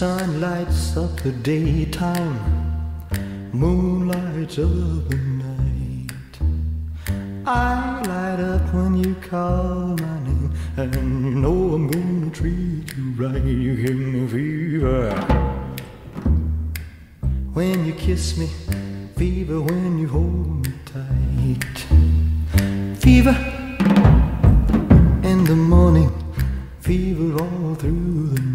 Sun lights up the daytime, moon lights up the night. I light up when you call my name, and you know I'm gonna treat you right. You give me fever. When you kiss me, fever when you hold me tight. Fever in the morning, fever all through the night.